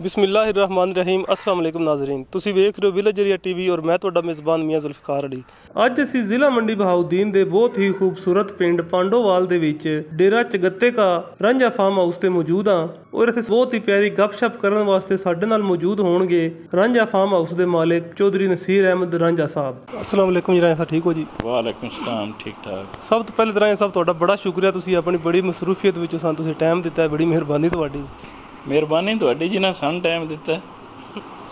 ਬਿਸਮਿਲ੍ਲਾਹਿਰਰਹਿਮਾਨਿਰਰਹੀਮ ਅਸਲਾਮ ਅਲੈਕੁਮ ਨਾਜ਼ਰੀਨ। ਤੁਸੀਂ ਵੇਖ ਰਹੇ ਹੋ ਵਿਲੇਜ ਏਰੀਆ ਟੀਵੀ ਔਰ ਮੈਂ ਤੁਹਾਡਾ ਮੇਜ਼ਬਾਨ ਮੀਆਂ ਜ਼ੁਲਫਕਾਰ ਅਲੀ। ਅੱਜ ਅਸੀਂ ਜ਼ਿਲ੍ਹਾ ਮੰਡੀ ਬਹਾਉਦੀਨ ਦੇ ਬਹੁਤ ਹੀ ਖੂਬਸੂਰਤ ਪਿੰਡ ਪਾਂਡੋਵਾਲ ਦੇ ਵਿੱਚ ਡੇਰਾ ਚਗੱਤੇ ਕਾ ਰਾਂਝਾ ਫਾਰਮ ਹਾਊਸ ਤੇ ਮੌਜੂਦ ਹਾਂ ਔਰ ਇੱਥੇ ਬਹੁਤ ਹੀ ਪਿਆਰੀ ਗੱਪਸ਼ਪ ਕਰਨ ਵਾਸਤੇ ਸਾਡੇ ਨਾਲ ਮੌਜੂਦ ਹੋਣਗੇ ਰਾਂਝਾ ਫਾਰਮ ਹਾਊਸ ਦੇ ਮਾਲਕ ਚੌਧਰੀ ਨਸੀਰ ਅਹਿਮਦ ਰਾਂਝਾ ਸਾਹਿਬ। ਅਸਲਾਮ ਅਲੈਕੁਮ ਜੀ ਰਾਂਝਾ ਸਾਹਿਬ ਠੀਕ ਹੋ ਜੀ? ਵਾਲੇਕੁਮ ਸਲਾਮ ਠੀਕ ਠਾਕ। ਸਭ ਤੋਂ ਪਹਿਲੇ ਰਾਂਝਾ ਸਾਹਿਬ ਤੁਹਾਡਾ ਬੜਾ ਸ਼ੁਕਰੀਆ। ਤੁਸੀਂ ਆਪਣੀ ਬੜੀ ਮਸਰੂਫੀਅਤ ਵਿੱਚ ਸਾਨੂੰ ਤੁਸੀਂ ਟਾਈਮ ਦਿੱਤਾ ਬੜੀ ਮਿਹਰਬਾਨੀ ਤੁਹਾਡੀ। ਮਿਹਰਬਾਨੀ ਤੁਹਾਡੀ ਜਿਨ੍ਹਾਂ ਸਾਨੂੰ ਟਾਈਮ ਦਿੱਤਾ।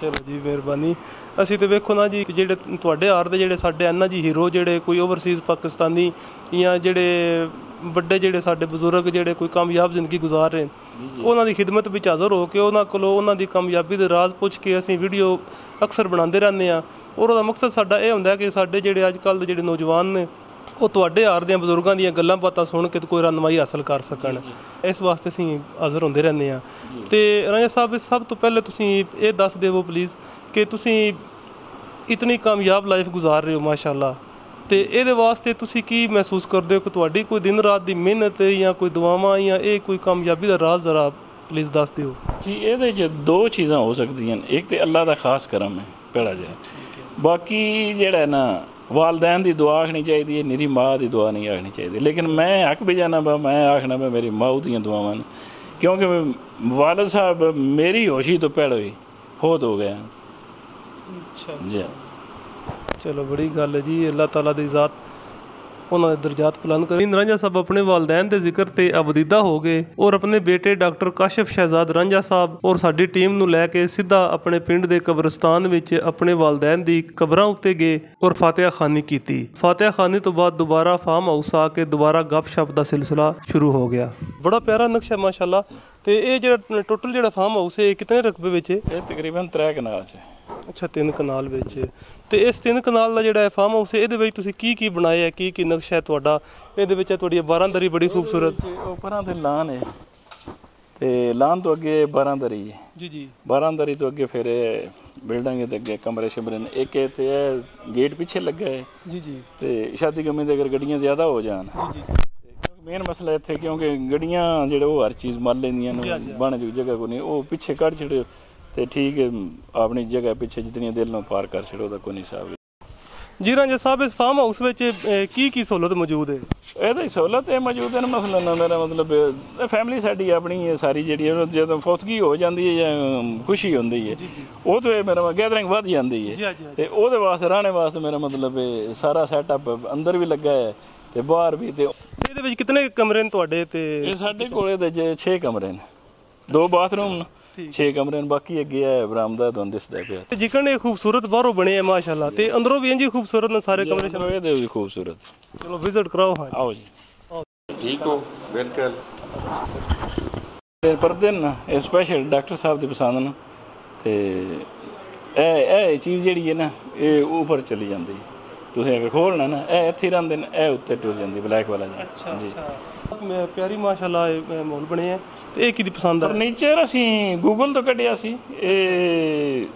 ਚਲੋ ਜੀ ਮਿਹਰਬਾਨੀ। ਅਸੀਂ ਤੇ ਵੇਖੋ ਨਾ ਜੀ ਜਿਹੜੇ ਤੁਹਾਡੇ ਹਾਰ ਦੇ ਜਿਹੜੇ ਸਾਡੇ ਐਨਾ ਜੀ ਹੀਰੋ ਜਿਹੜੇ ਕੋਈ ਓਵਰਸੀਜ਼ ਪਾਕਿਸਤਾਨੀ ਜਾਂ ਜਿਹੜੇ ਵੱਡੇ ਜਿਹੜੇ ਸਾਡੇ ਬਜ਼ੁਰਗ ਜਿਹੜੇ ਕੋਈ ਕਾਮਯਾਬ ਜ਼ਿੰਦਗੀ ਗੁਜ਼ਾਰ ਰਹੇ ਨੇ ਉਹਨਾਂ ਦੀ ਖਿਦਮਤ ਵਿੱਚ ਹਾਜ਼ਰ ਹੋ ਕੇ ਉਹਨਾਂ ਕੋਲੋਂ ਉਹਨਾਂ ਦੀ ਕਾਮਯਾਬੀ ਦੇ ਰਾਜ਼ ਪੁੱਛ ਕੇ ਅਸੀਂ ਵੀਡੀਓ ਅਕਸਰ ਬਣਾਉਂਦੇ ਰਹਿੰਦੇ ਆ ਔਰ ਉਹਦਾ ਮਕਸਦ ਸਾਡਾ ਇਹ ਹੁੰਦਾ ਕਿ ਸਾਡੇ ਜਿਹੜੇ ਅੱਜ ਕੱਲ੍ਹ ਦੇ ਜਿਹੜੇ ਨੌਜਵਾਨ ਨੇ ਉਹ ਤੁਹਾਡੇ ਹਾਰ ਦੀਆਂ ਬਜ਼ੁਰਗਾਂ ਦੀਆਂ ਗੱਲਾਂ ਬਾਤਾਂ ਸੁਣ ਕੇ ਕੋਈ ਰਨਮਾਈ ਹਾਸਲ ਕਰ ਸਕਣ। ਇਸ ਵਾਸਤੇ ਅਸੀਂ ਹਾਜ਼ਰ ਹੁੰਦੇ ਰਹਿੰਦੇ ਆ ਤੇ ਰਾਜਾ ਸਾਹਿਬ ਸਭ ਤੋਂ ਪਹਿਲੇ ਤੁਸੀਂ ਇਹ ਦੱਸ ਦੇਵੋ ਪਲੀਜ਼ ਕਿ ਤੁਸੀਂ ਇਤਨੀ ਕਾਮਯਾਬ ਲਾਈਫ ਗੁਜ਼ਾਰ ਰਹੇ ਹੋ ਮਾਸ਼ਾਅੱਲਾ। ਤੇ ਇਹਦੇ ਵਾਸਤੇ ਤੁਸੀਂ ਕੀ ਮਹਿਸੂਸ ਕਰਦੇ ਹੋ ਕਿ ਤੁਹਾਡੀ ਕੋਈ ਦਿਨ ਰਾਤ ਦੀ ਮਿਹਨਤ ਜਾਂ ਕੋਈ ਦੁਆਵਾਂ ਜਾਂ ਇਹ ਕੋਈ ਕਾਮਯਾਬੀ ਦਾ ਰਾਜ਼ ਜ਼ਰਾ ਪਲੀਜ਼ ਦੱਸ ਦਿਓ। ਜੀ ਇਹਦੇ 'ਚ ਦੋ ਚੀਜ਼ਾਂ ਹੋ ਸਕਦੀਆਂ ਨੇ। ਇੱਕ ਤੇ ਅੱਲਾ ਦਾ ਖਾਸ ਕਰਮ ਹੈ ਪਹਿਲਾ ਜਿਹਾ। ਬਾਕੀ ਜਿਹੜਾ ਨਾ ਵਾਲਦੈਨ ਦੀ ਦੁਆ ਆਖਣੀ ਚਾਹੀਦੀ ਹੈ ਨਿਰੀ ਮਾਂ ਦੀ ਦੁਆ ਨਹੀਂ ਆਖਣੀ ਚਾਹੀਦੀ। ਲੇਕਿਨ ਮੈਂ ਹੱਕ ਵੀ ਜਾਣਾ ਬਾ ਮੈਂ ਆਖਣਾ ਬਾ ਮੇਰੀ ਮਾਂ ਦੀਆਂ ਦੁਆਵਾਂ ਨੇ। ਕਿਉਂਕਿ ਵਾਲਦ ਸਾਹਿਬ ਮੇਰੀ ਹੋਸ਼ੀ ਤੋਂ ਪਹਿਲਾਂ ਹੀ ਫੌਤ ਹੋ ਗਿਆ ਅੱਛਾ। ਜੀ। ਚਲੋ ਬੜੀ ਗੱਲ ਹੈ ਜੀ ਅੱਲਾਹ ਤਾਲਾ ਦੀ ਜ਼ਾਤ ਉਹਨਾਂ ਦੇ ਦਰਜਾਤ ਬੁਲੰਦ ਕਰੇ। ਰਾਂਝਾ ਸਾਹਿਬ ਆਪਣੇ ਵਾਲਦੈਨ ਦੇ ਜ਼ਿਕਰ ਤੇ ਅਬਦੀਦਾ ਹੋ ਗਏ ਔਰ ਆਪਣੇ ਬੇਟੇ ਡਾਕਟਰ ਕਾਸ਼ਫ ਸ਼ਹਿਜ਼ਾਦ ਰਾਂਝਾ ਸਾਹਿਬ ਔਰ ਸਾਡੀ ਟੀਮ ਨੂੰ ਲੈ ਕੇ ਸਿੱਧਾ ਆਪਣੇ ਪਿੰਡ ਦੇ ਕਬਰਸਤਾਨ ਵਿੱਚ ਆਪਣੇ ਵਾਲਦੈਨ ਦੀ ਕਬਰਾਂ ਉੱਤੇ ਗਏ ਔਰ ਫਾਤਿਹਾ ਖਾਨੀ ਕੀਤੀ। ਫਾਤਿਹਾ ਖਾਨੀ ਤੋਂ ਬਾਅਦ ਦੁਬਾਰਾ ਫਾਰਮ ਹਾਊਸ ਆ ਕੇ ਦੁਬਾਰਾ ਗੱਪਸ਼ਪ ਦਾ ਸਿਲਸਿਲਾ ਸ਼ੁਰੂ ਹੋ ਗਿਆ। ਬੜਾ ਪਿਆਰਾ ਨਕਸ਼ਾ ਮਾਸ਼ਾਅੱਲਾ ਤੇ ਇਹ ਜਿਹੜਾ ਟੋਟਲ ਜਿਹੜਾ ਫਾਰਮ ਹਾਊਸ ਹੈ, ਇਹ ਕਿਤਨੇ ਰਕਬੇ ਵਿੱਚ ਹੈ? ਇਹ ਤਕਰੀਬਨ 3 ਕਨਾਲ 'ਚ ਅੱਛਾ ਤਿੰਨ ਕਨਾਲ ਵਿੱਚ। ਤੇ ਇਸ ਤਿੰਨ ਕਨਾਲ ਦਾ ਜਿਹੜਾ ਫਾਰਮ ਹਾਊਸ ਹੈ ਇਹਦੇ ਵਿੱਚ ਤੁਸੀਂ ਕੀ ਕੀ ਬਣਾਇਆ ਹੈ? ਕੀ ਕੀ ਨਕਸ਼ਾ ਹੈ ਤੁਹਾਡਾ? ਇਹਦੇ ਵਿੱਚ ਹੈ ਤੁਹਾਡੀ ਬਾਰਾਂਦਰੀ ਬੜੀ ਖੂਬਸੂਰਤ। ਉਹ ਪਰਾਂ ਤੇ ਲਾਨ ਹੈ। ਤੇ ਲਾਨ ਤੋਂ ਅੱਗੇ ਬਾਰਾਂਦਰੀ ਹੈ। ਜੀ ਜੀ। ਬਾਰਾਂਦਰੀ ਤੋਂ ਅੱਗੇ ਫਿਰ ਬਿਲਡਿੰਗ ਦੇ ਅੱਗੇ ਕਮਰੇ ਸ਼ਮਰੇ ਨੇ। ਇੱਕ ਇੱਥੇ ਇਹ ਗੇਟ ਪਿੱਛੇ ਲੱਗਾ ਹੈ। ਜੀ ਜੀ। ਤੇ ਸ਼ਾਦੀ ਗਮੀ ਦੇ ਅਗਰ ਗੱਡੀਆਂ ਜ਼ਿਆਦਾ ਹੋ ਜਾਣ। ਜੀ ਮੇਨ ਮਸਲਾ ਇੱਥੇ ਕਿਉਂਕਿ ਗੱਡੀਆਂ ਜਿਹੜੇ ਉਹ ਹਰ ਚੀਜ਼ ਮੰਨ ਲੈਂਦੀਆਂ ਨੇ ਬਣ ਜੂ ਜਗ੍ਹਾ ਕੋ ਨਹੀਂ। ਉਹ ਪਿੱਛੇ ਕੱਢ ਛੜਿਓ ਤੇ ਠੀਕ ਹੈ ਆਪਣੀ ਜਗ੍ਹਾ ਪਿੱਛੇ ਜਿਤਨੀਆਂ ਦਿਲ ਨੂੰ ਪਾਰ ਕਰ ਛੜੋ ਉਹਦਾ ਕੋਈ ਨਹੀਂ ਹਿਸਾਬ ਜੀ ਰਾਂਝਾ ਸਾਹਿਬ ਇਸ ਫਾਰਮ ਹਾਊਸ ਵਿੱਚ ਕੀ ਕੀ ਸਹੂਲਤ ਮੌਜੂਦ ਹੈ? ਇਹਦਾ ਹੀ ਸਹੂਲਤ ਇਹ ਮੌਜੂਦ ਹੈ ਨਾ ਮਸਲਾ ਨਾ ਮੇਰਾ ਮਤਲਬ ਫੈਮਿਲੀ ਸਾਡੀ ਆਪਣੀ ਹੈ ਸਾਰੀ ਜਿਹੜੀ ਜਦੋਂ ਫੌਤਗੀ ਹੋ ਜਾਂਦੀ ਹੈ ਜਾਂ ਖੁਸ਼ੀ ਹੁੰਦੀ ਹੈ ਉਹ ਤੋਂ ਇਹ ਮੇਰਾ ਗੈਦਰਿੰਗ ਵੱਧ ਜਾਂਦੀ ਹੈ। ਤੇ ਉਹਦੇ ਵਾਸਤੇ ਰਹਿਣੇ ਵਾਸਤੇ ਮੇਰਾ ਮਤਲਬ ਸਾਰਾ ਸੈਟਅਪ ਅੰਦਰ ਵੀ ਲੱਗਾ ਹੈ ਤੇ ਬਾਹਰ ਵੀ ਤੇ ਇਹਦੇ ਵਿੱਚ ਕਿਤਨੇ ਕਮਰੇ ਨੇ ਤੁਹਾਡੇ ਤੇ? ਇਹ ਸਾਡੇ ਕੋਲੇ ਦੇ ਜੇ 6 ਕਮਰੇ ਨੇ। ਦੋ ਬਾਥਰੂਮ ਨੇ। 6 ਕਮਰੇ ਨੇ ਬਾਕੀ ਅੱਗੇ ਹੈ ਬਰਾਮਦਾ ਤੁਹਾਨੂੰ ਦਿਸਦਾ ਪਿਆ। ਤੇ ਜਿਕਣ ਇਹ ਖੂਬਸੂਰਤ ਬਾਹਰੋਂ ਬਣੇ ਆ ਮਾਸ਼ਾਅੱਲਾ ਤੇ ਅੰਦਰੋਂ ਵੀ ਇੰਜ ਹੀ ਖੂਬਸੂਰਤ ਨੇ ਸਾਰੇ ਕਮਰੇ ਚਲੋ ਇਹਦੇ ਵੀ ਖੂਬਸੂਰਤ। ਚਲੋ ਵਿਜ਼ਿਟ ਕਰਾਓ ਹਾਂ ਆਓ ਜੀ। ਠੀਕ ਹੋ ਬਿਲਕੁਲ। ਤੇ ਪਰਦੇ ਨਾ ਇਹ ਸਪੈਸ਼ਲ ਡਾਕਟਰ ਸਾਹਿਬ ਦੀ ਪਸੰਦ ਨਾ ਤੇ ਇਹ ਇਹ ਚੀਜ਼ ਜਿਹੜੀ ਹੈ ਨਾ ਇਹ ਉੱਪਰ ਚਲੀ ਜਾਂਦੀ। ਤੁਸੀਂ ਅਗਰ ਖੋਲਣਾ ਨਾ ਇਹ ਇੱਥੇ ਰਹਿੰਦੇ ਨੇ ਇਹ ਉੱਤੇ ਟੁਰ ਜਾਂਦੀ ਬਲੈਕ ਵਾਲਾ ਜੀ ਅੱਛਾ ਅੱਛਾ। ਮੈਂ ਪਿਆਰੀ ਮਾਸ਼ਾਅੱਲਾ ਇਹ ਮਾਹੌਲ ਬਣੇ ਆ। ਤੇ ਇਹ ਕਿਹਦੀ ਪਸੰਦ ਆ? ਫਰਨੀਚਰ ਅਸੀਂ ਗੂਗਲ ਤੋਂ ਕੱਢਿਆ ਸੀ। ਇਹ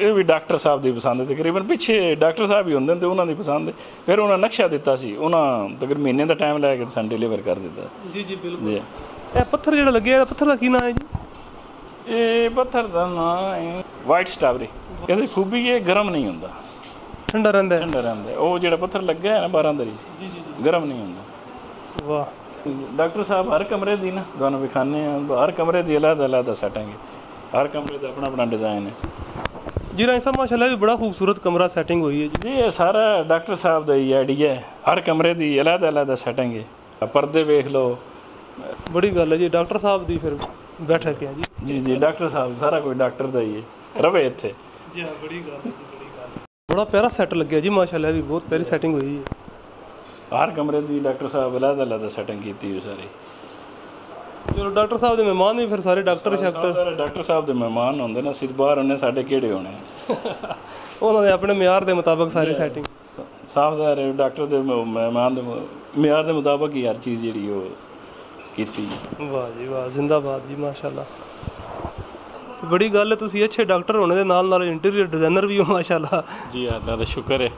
ਇਹ ਵੀ ਡਾਕਟਰ ਸਾਹਿਬ ਦੀ ਪਸੰਦ ਹੈ। ਤਕਰੀਬਨ ਪਿੱਛੇ ਡਾਕਟਰ ਸਾਹਿਬ ਹੀ ਹੁੰਦੇ ਨੇ ਤੇ ਉਹਨਾਂ ਦੀ ਪਸੰਦ ਫਿਰ ਉਹਨਾਂ ਨਕਸ਼ਾ ਦਿੱਤਾ ਸੀ। ਉਹਨਾਂ ਤਕਰੀਬਨ ਮਹੀਨੇ ਦਾ ਟਾਈਮ ਲੈ ਕੇ ਸਾਨੂੰ ਡਿਲੀਵਰ ਕਰ ਦਿੱਤਾ। ਜੀ ਜੀ ਬਿਲਕੁਲ। ਇਹ ਪੱਥਰ ਜਿਹੜਾ ਲੱਗਿਆ ਪੱਥਰ ਦਾ ਕੀ ਨਾਮ ਹੈ ਜੀ? ਇਹ ਪੱਥਰ ਦਾ ਨਾਮ ਹੈ ਵਾਈਟ ਸਟਾਬਰੀ ਇਹਦੀ ਖੂਬੀ ਇਹ ਗਰਮ ਨਹੀਂ ਹੁੰਦਾ। ਠੰਡਾ ਰਹਿੰਦਾ ਠੰਡਾ ਰਹਿੰਦਾ। ਉਹ ਜਿਹੜਾ ਪੱਥਰ ਲੱਗਾ ਹੈ ਨਾ 12 ਦਰੀ ਜੀ ਜੀ। ਗਰਮ ਨਹੀਂ ਹੁੰਦਾ। ਵਾਹ। ਡਾਕਟਰ ਸਾਹਿਬ ਹਰ ਕਮਰੇ ਦੀ ਨਾ ਤੁਹਾਨੂੰ ਵਿਖਾਣੇ ਆ ਹਰ ਕਮਰੇ ਦੀ ਅਲੱਗ ਅਲੱਗ ਸੈਟਿੰਗ ਹੈ। ਹਰ ਕਮਰੇ ਦਾ ਆਪਣਾ ਆਪਣਾ ਡਿਜ਼ਾਈਨ ਹੈ। ਜੀ ਰਾਈ ਸਾਹਿਬ ਮਾਸ਼ਾਅੱਲਾ ਵੀ ਬੜਾ ਖੂਬਸੂਰਤ ਕਮਰਾ ਸੈਟਿੰਗ ਹੋਈ ਹੈ ਜੀ। ਜੀ ਇਹ ਸਾਰਾ ਡਾਕਟਰ ਸਾਹਿਬ ਦਾ ਹੀ ਆਈਡੀਆ ਹੈ। ਹਰ ਕਮਰੇ ਦੀ ਅਲੱਗ ਅਲੱਗ ਸੈਟਿੰਗ ਹੈ। ਪਰਦੇ ਵੇਖ ਲਓ। ਬੜੀ ਗੱਲ ਹੈ ਜੀ ਡਾਕਟਰ ਸਾਹਿਬ ਦੀ ਫਿਰ ਬੈਠਕ ਹੈ ਜੀ। ਜੀ ਜੀ ਡਾਕਟਰ ਸਾਹਿਬ ਸਾਰਾ ਕੋਈ ਡਾਕਟਰ ਦਾ ਹੀ ਹੈ। ਰਵੇ ਇੱਥੇ। ਜੀ ਬੜੀ ਗੱਲ ਹੈ ਜੀ ਬੜੀ ਗੱਲ ਬੜਾ ਪਿਆਰਾ ਸੈੱਟ ਲੱਗਿਆ ਜੀ ਮਾਸ਼ਾਅੱਲਾ ਵੀ ਬਹੁਤ ਪਿਆਰੀ ਸੈਟਿੰਗ ਹੋਈ ਹੈ। ਹਰ ਕਮਰੇ ਦੀ ਡਾਕਟਰ ਸਾਹਿਬ ਅਲੱਗ ਅਲੱਗ ਸੈਟਿੰਗ ਕੀਤੀ ਹੋਈ ਸਾਰੀ। ਚਲੋ ਡਾਕਟਰ ਸਾਹਿਬ ਦੇ ਮਹਿਮਾਨ ਵੀ ਫਿਰ ਸਾਰੇ ਡਾਕਟਰ ਸ਼ਾਕਟਰ ਸਾਰੇ ਡਾਕਟਰ ਸਾਹਿਬ ਦੇ ਮਹਿਮਾਨ ਹੁੰਦੇ ਨੇ ਸਿਰ ਬਾਹਰ ਉਹਨੇ ਸਾਡੇ ਕਿਹੜੇ ਹੋਣੇ? ਉਹਨਾਂ ਦੇ ਆਪਣੇ ਮਿਆਰ ਦੇ ਮੁਤਾਬਕ ਸਾਰੇ ਸੈਟਿੰਗ ਸਾਫਦਾਰ ਡਾਕਟਰ ਦੇ ਮਹਿਮਾਨ ਦੇ ਮਿਆਰ ਦੇ ਮੁਤਾਬਕ ਹੀ ਹਰ ਚੀਜ਼ ਜਿਹੜੀ ਉਹ ਕੀਤੀ। ਵਾਹ ਜੀ ਵਾਹ ਜ਼ਿੰਦਾਬਾਦ ਜੀ ਮਾਸ਼ਾਅੱਲਾ। ਬੜੀ ਗੱਲ ਹੈ ਤੁਸੀਂ ਅੱਛੇ ਡਾਕਟਰ ਹੋਣੇ ਦੇ ਨਾਲ ਨਾਲ ਇੰਟੀਰੀਅਰ ਡਿਜ਼ਾਈਨਰ ਵੀ ਹੋ ਮਾਸ਼ਾਅੱਲਾ। ਜੀ ਅੱਲਾ ਦਾ ਸ਼ੁਕਰ ਹੈ।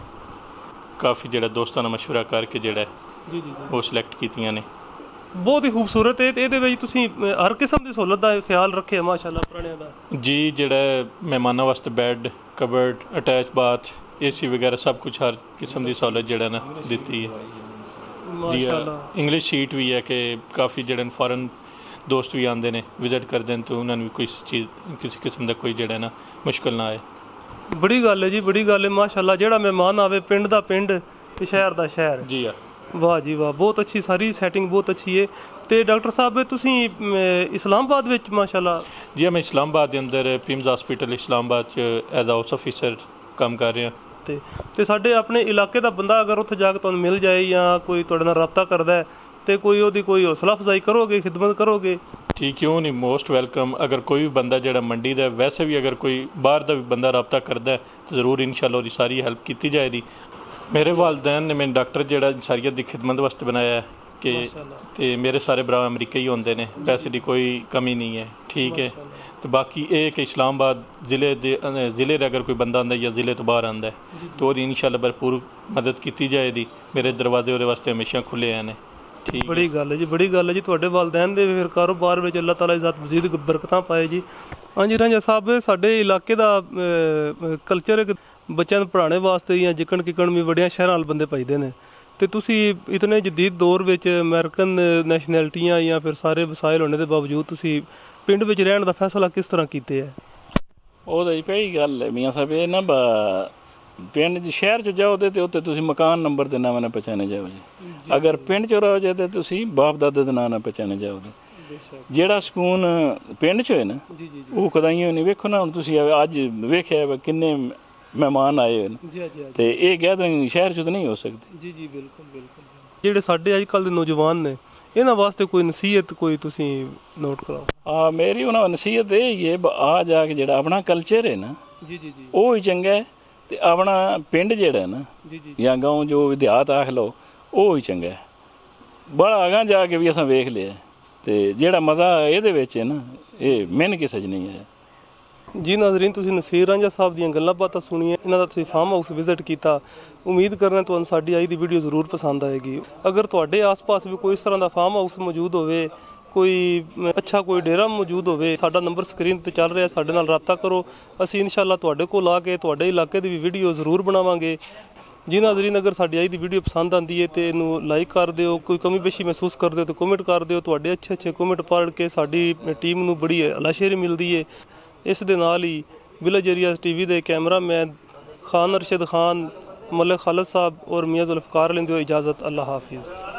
ਕਾਫੀ ਜਿਹੜਾ ਦੋਸਤਾਂ ਨਾਲ مشورہ ਕਰਕੇ ਜਿਹੜਾ ਜੀ ਜੀ ਜੀ ਉਹ ਸਿਲੈਕਟ ਕੀਤੀਆਂ ਨੇ ਬਹੁਤ ਹੀ ਖੂਬਸੂਰਤ ਹੈ ਤੇ ਇਹਦੇ ਵਿੱਚ ਤੁਸੀਂ ਅਹ, ਹਰ ਕਿਸਮ ਦੀ ਸਹੂਲਤ ਦਾ ਖਿਆਲ ਰੱਖਿਆ ਮਾਸ਼ਾਅੱਲਾ ਪੁਰਾਣਿਆਂ ਦਾ ਜੀ ਜਿਹੜਾ ਹੈ, ਮਹਿਮਾਨਾਂ ਵਾਸਤੇ bed cupboard attach bath AC ਵਗੈਰਾ ਸਭ ਕੁਝ ਹਰ ਕਿਸਮ ਦੀ ਸਹੂਲਤ ਜਿਹੜਾ ਨਾ ਦਿੱਤੀ ਹੈ ਜੀ ਮਾਸ਼ਾਅੱਲਾ ਇੰਗਲਿਸ਼ ਸ਼ੀਟ ਵੀ ਹੈ ਕਿ ਕਾਫੀ ਜਿਹੜੇ ਫੋਰਨ ਦੋਸਤ ਵੀ ਆਉਂਦੇ ਨੇ ਵਿਜ਼ਿਟ ਕਰਦੇ ਨੇ ਤੇ ਉਹਨਾਂ ਨੂੰ ਵੀ ਕੋਈ ਚੀਜ਼ ਕਿਸੇ ਕਿਸਮ ਦਾ ਕੋਈ ਜਿਹੜਾ ਨਾ ਮੁਸ਼ਕਲ ਨਾ ਆਏ ਬੜੀ ਗੱਲ ਹੈ ਜੀ ਬੜੀ ਗੱਲ ਹੈ। ਮਾਸ਼ਾਅੱਲਾ ਜਿਹੜਾ ਮਹਿਮਾਨ ਆਵੇ ਪਿੰਡ ਦਾ ਪਿੰਡ ਤੇ ਸ਼ਹਿਰ ਦਾ ਸ਼ਹਿਰ। ਜੀ ਆ ਵਾਹ ਜੀ ਵਾਹ ਬਹੁਤ ਅੱਛੀ ਸਾਰੀ ਸੈਟਿੰਗ ਬਹੁਤ ਅੱਛੀ ਹੈ। ਤੇ ਡਾਕਟਰ ਸਾਹਿਬ ਤੁਸੀਂ ਇਸਲਾਮਾਬਾਦ ਵਿੱਚ ਮਾਸ਼ਾਅੱਲਾ ਜੀ ਮੈਂ ਇਸਲਾਮਾਬਾਦ ਦੇ ਅੰਦਰ ਪਿਮਸ ਹਸਪੀਟਲ ਇਸਲਾਮਾਬਾਦ ਚ ਐਜ਼ ਹਾਊਸ ਆਫੀਸਰ ਕੰਮ ਕਰ ਰਿਹਾ। ਤੇ ਤੇ ਸਾਡੇ ਆਪਣੇ ਇਲਾਕੇ ਦਾ ਬੰਦਾ ਅਗਰ ਉੱਥੇ ਜਾ ਕੇ ਤੁਹਾਨੂੰ ਮਿਲ ਜਾਏ ਜਾਂ ਕੋਈ ਤੁਹਾਡੇ ਨਾਲ ਰਾਬਤਾ ਕਰਦਾ ਹੈ ਤੇ ਕੋਈ ਉਹਦੀ ਕੋਈ ਹੌਸਲਾ ਅਫਜ਼ਾਈ ਕਰੋਗੇ ਖਿਦਮਤ ਕਰੋਗੇ ਠੀਕ ਕਿਉਂ ਨਹੀਂ ਮੋਸਟ ਵੈਲਕਮ ਅਗਰ ਕੋਈ ਵੀ ਬੰਦਾ ਜਿਹੜਾ ਮੰਡੀ ਦਾ ਵੈਸੇ ਵੀ ਅਗਰ ਕੋਈ ਬਾਹਰ ਦਾ ਵੀ ਬੰਦਾ ਰਾਬਤਾ ਕਰਦਾ ਤਾਂ ਜ਼ਰੂਰ ਇਨਸ਼ਾਅੱਲਾ ਉਹਦੀ ਸਾਰੀ ਹੈਲਪ ਕੀਤੀ ਜਾਏਗੀ। ਮੇਰੇ ਵਾਲਦੈਨ ਨੇ ਮੈਨੂੰ ਡਾਕਟਰ ਜਿਹੜਾ ਇਨਸਾਰੀਅਤ ਦੀ ਖਿਦਮਤ ਵਾਸਤੇ ਬਣਾਇਆ ਹੈ ਕਿ ਤੇ ਮੇਰੇ ਸਾਰੇ ਭਰਾ ਅਮਰੀਕਾ ਹੀ ਹੁੰਦੇ ਨੇ ਪੈਸੇ ਦੀ ਕੋਈ ਕਮੀ ਨਹੀਂ ਹੈ। ਠੀਕ ਹੈ। ਤੇ ਬਾਕੀ ਇਹ ਕਿ ਇਸਲਾਮਾਬਾਦ ਜ਼ਿਲ੍ਹੇ ਦੇ ਜ਼ਿਲ੍ਹੇ ਦਾ ਅਗਰ ਕੋਈ ਬੰਦਾ ਆਂਦਾ ਜਾਂ ਜ਼ਿਲ੍ਹੇ ਤੋਂ ਬਾਹਰ ਆਂਦਾ ਤਾਂ ਉਹਦੀ ਇਨਸ਼ਾਅੱਲਾ ਭਰਪੂਰ ਮਦਦ ਕੀਤੀ ਜਾਏਗੀ। ਮੇਰੇ ਦਰਵਾਜ਼ੇ ਉਹਦੇ ਵਾਸਤੇ ਹਮੇਸ਼ਾ ਖੁੱਲੇ ਆਏ ਨੇ। ਠੀਕ ਬੜੀ ਗੱਲ ਹੈ ਜੀ ਬੜੀ ਗੱਲ ਹੈ ਜੀ ਤੁਹਾਡੇ ਵਾਲਦੈਨ ਦੇ ਫਿਰ ਕਾਰੋਬਾਰ ਵਿੱਚ ਅੱਲਾਹ ਤਾਲਾ ਇਜ਼ਤ ਮਜ਼ੀਦ ਬਰਕਤਾਂ ਪਾਏ ਜੀ। ਹਾਂਜੀ ਰਾਂਝਾ ਸਾਹਿਬ ਸਾਡੇ ਇਲਾਕੇ ਦਾ ਕਲਚਰ ਬੱਚਿਆਂ ਨੂੰ ਪੜ੍ਹਾਉਣੇ ਵਾਸਤੇ ਜਾਂ ਜਿਕਣ ਕਿਕਣ ਵੀ ਵੱਡੀਆਂ ਸ਼ਹਿਰਾਂ ਵਾਲ ਬੰਦੇ ਭਜਦੇ ਨੇ। ਤੇ ਤੁਸੀਂ ਇਤਨੇ ਜਦੀਦ ਦੌਰ ਵਿੱਚ ਅਮਰੀਕਨ ਨੈਸ਼ਨੈਲਿਟੀਆਂ ਜਾਂ ਫਿਰ ਸਾਰੇ ਵਸਾਇਲ ਹੋਣੇ ਦੇ ਬਾਵਜੂਦ ਤੁਸੀਂ ਪਿੰਡ ਵਿੱਚ ਰਹਿਣ ਦਾ ਫੈਸਲਾ ਕਿਸ ਤਰ੍ਹਾਂ ਕੀਤੇ ਹੈ? ਉਹਦਾ ਜੀ ਪਹਿਲੀ ਗੱਲ ਹੈ ਮੀਆਂ ਸਾਹਿਬ ਇਹ ਨਾ ਬ- ਪਿੰਡ ਚ ਸ਼ਹਿਰ ਚ ਜਾਓ ਤੇ ਉੱਤੇ ਤੁਸੀਂ ਮਕਾਨ ਨੰਬਰ ਦੇ ਨਾਮ ਨਾਲ ਪਛਾਣੇ ਜਾਓ ਜੀ। ਅਗਰ ਪਿੰਡ ਚ ਰਹੋ ਜੇ ਤੇ ਤੁਸੀਂ ਬਾਪ ਦਾਦੇ ਦੇ ਨਾਮ ਨਾਲ ਪਛਾਣੇ ਜਾਓਗੇ ਜਿਹੜਾ ਸਕੂਨ ਪਿੰਡ ਚ ਹੋਏ ਨਾ ਜੀ ਜੀ ਉਹ ਕਦਾਈਓ ਨਹੀਂ ਵੇਖੋ ਨਾ ਹੁਣ ਤੁਸੀਂ ਅੱਜ ਵੇਖਿਆ ਵਾ ਕਿੰਨੇ ਮਹਿਮਾਨ ਆਏ ਹੋਏ ਨੇ। ਜੀ ਜੀ ਤੇ ਇਹ ਗੈਦਰਿੰਗ ਸ਼ਹਿਰ ਚ ਤਾਂ ਨਹੀਂ ਹੋ ਸਕਦੀ। ਜੀ ਜੀ ਬਿਲਕੁਲ ਬਿਲਕੁਲ ਜਿਹੜੇ ਸਾਡੇ ਅੱਜ ਕੱਲ ਦੇ ਨੌਜਵਾਨ ਨੇ ਇਹਨਾਂ ਵਾਸਤੇ ਕੋਈ ਨਸੀਹਤ ਕੋਈ ਤੁਸੀਂ ਨੋਟ ਕਰਾਓ। ਆ ਮੇਰੀ ਉਹਨਾਂ ਨਸੀਹਤ ਇਹ ਹੀ ਆ ਜਾ ਕੇ ਜਿਹੜਾ ਆਪਣਾ ਕਲਚਰ ਹੈ ਨਾ ਜੀ ਜੀ ਜੀ। ਉਹ ਹੀ ਚੰਗਾ ਹੈ। ਤੇ ਆਪਣਾ ਪਿੰਡ ਜਿਹੜਾ ਨਾ ਜੀ ਗਾਉਂ ਜੋ ਵਿਦਿਆਤ ਆਖ ਲਓ ਉਹ ਹੀ ਚੰਗਾ ਹੈ। ਬੜਾ ਅਗਾਂ ਜਾ ਕੇ ਵੀ ਅਸਾਂ ਵੇਖ ਲਿਆ। ਤੇ ਜਿਹੜਾ ਮਜ਼ਾ ਇਹਦੇ ਵਿੱਚ ਹੈ ਨਾ ਇਹ ਮਿੰਨ ਕਿਸੇ 'ਚ ਨਹੀਂ ਹੈ। ਜੀ ਨਾਜ਼ਰੀਨ ਤੁਸੀਂ ਨਸੀਰ ਰਾਂਝਾ ਸਾਹਿਬ ਦੀਆਂ ਗੱਲਾਂ ਬਾਤਾਂ ਸੁਣੀਆਂ ਇਹਨਾਂ ਦਾ ਤੁਸੀਂ ਫਾਰਮ ਹਾਊਸ ਵਿਜ਼ਿਟ ਕੀਤਾ। ਉਮੀਦ ਕਰਨਾ ਤੁਹਾਨੂੰ ਸਾਡੀ ਅੱਜ ਦੀ ਵੀਡੀਓ ਜ਼ਰੂਰ ਪਸੰਦ ਆਏਗੀ। ਅਗਰ ਤੁਹਾਡੇ ਆਸ-ਪਾਸ ਵੀ ਕੋਈ ਇਸ ਤਰ੍ਹਾਂ ਦਾ ਫਾਰਮ ਹਾਊਸ ਮੌਜੂਦ ਹੋਵੇ ਕੋਈ, ਅੱਛਾ ਕੋਈ ਡੇਰਾ ਮੌਜੂਦ ਹੋਵੇ, ਸਾਡਾ ਨੰਬਰ ਸਕਰੀਨ ਤੇ ਚੱਲ ਰਿਹਾ, ਸਾਡੇ ਨਾਲ ਰਾਬਤਾ ਕਰੋ। ਅਸੀਂ ਇਨਸ਼ਾਅੱਲਾ ਤੁਹਾਡੇ ਕੋਲ ਆ ਕੇ, ਤੁਹਾਡੇ ਇਲਾਕੇ ਦੀ ਵੀ ਵੀਡੀਓ ਜ਼ਰੂਰ ਬਣਾਵਾਂਗੇ। ਜੀ ਨਾਜ਼ਰੀਨ, ਅਗਰ ਸਾਡੀ ਅੱਜ ਦੀ ਵੀਡੀਓ ਪਸੰਦ ਆਂਦੀ ਹੈ ਤੇ ਇਹਨੂੰ ਲਾਈਕ ਕਰ ਦਿਓ, ਕੋਈ ਕਮੀ ਪੇਸ਼ੀ ਮਹਿਸੂਸ ਕਰਦੇ ਹੋ ਤਾਂ ਕਮੈਂਟ ਕਰ ਦਿਓ। ਤੁਹਾਡੇ ਅੱਛੇ ਅੱਛੇ ਕਮੈਂਟ ਪੜ੍ਹ ਕੇ ਸਾਡੀ ਟੀਮ ਨੂੰ ਬੜੀ ਅਲਾਸ਼ੇਰੀ ਮਿਲਦੀ ਹੈ ਇਸ ਦੇ ਨਾਲ ਹੀ ਵਿਲੇਜ ਏਰੀਆ ਟੀਵੀ ਦੇ ਕੈਮਰਾਮੈਨ ਖਾਨ ਅਰਸ਼ਦ ਖਾਨ ਮਲਕ ਖਾਲਦ ਸਾਹਿਬ ਔਰ ਮੀਆਂ ਜ਼ੁਲਫਕਾਰ ਲੈਂਦੇ ਹੋ ਇਜਾਜ਼ਤ ਅੱਲਾ ਹਾਫਿਜ਼।